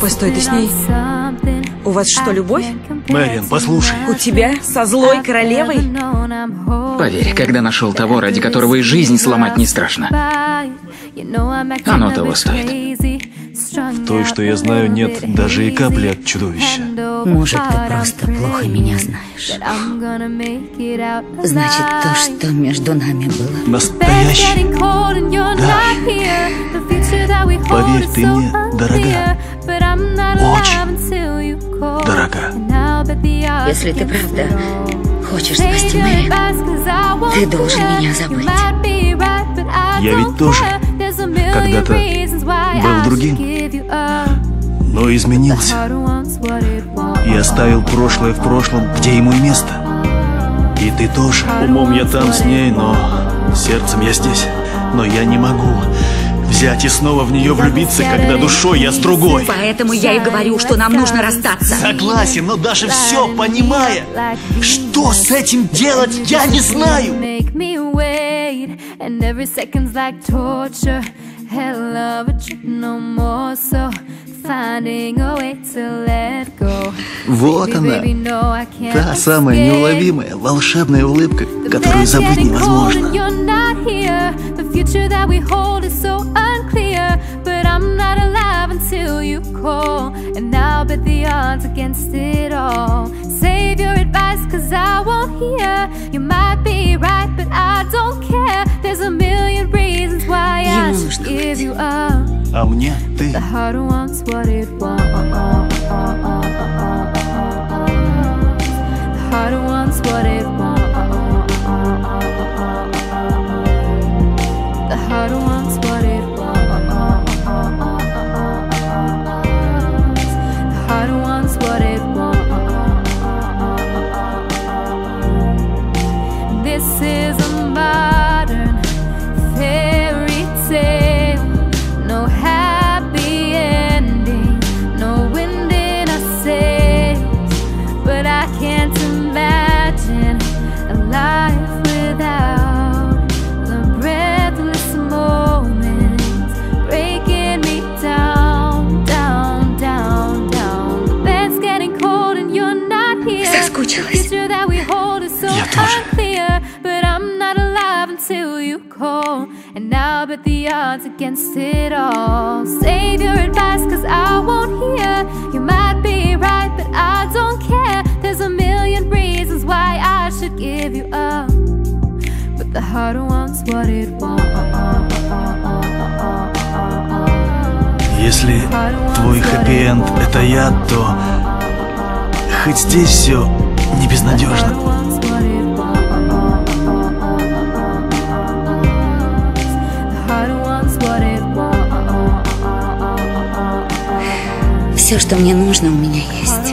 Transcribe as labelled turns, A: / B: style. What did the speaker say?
A: Постой, ты с ней? У вас что, любовь?
B: Мэриан, послушай.
A: У тебя со злой королевой?
C: Поверь, когда нашел того, ради которого и жизнь сломать не страшно. Оно того стоит.
B: В той, что я знаю, нет даже и капли от чудовища.
D: Может, ты просто плохо меня знаешь. Значит, то, что между нами было.
B: Настоящий. Да. Поверь, ты мне дорога. Очень дорога.
D: Если ты правда хочешь спасти Мэри, ты должен меня забыть.
B: Я ведь тоже когда-то был другим, но изменился и оставил прошлое в прошлом, где ему и место. И ты тоже. Умом я там с ней, но сердцем я здесь. Но я не могу взять и снова в нее влюбиться, когда душой я с другой.
D: Поэтому я и говорю, что нам нужно расстаться.
B: Согласен, но даже все понимая, что с этим делать, я не знаю. Вот она, та самая неуловимая, волшебная улыбка, которую забыть невозможно. And now bet the odds against it all Save your advice cause I won't hear You might be right but I don't care There's a million reasons Why I should give you up А мне ты The heart wants what it wants And now bet the odds against it all. Save your advice, cause I won't hear. You might be right, but I don't care. There's a million reasons why I should give you up. But the heart wants what it wants.
E: Если твой хэппи-энд — это я, то хоть здесь все не безнадежно.
D: Все, что мне нужно, у меня есть.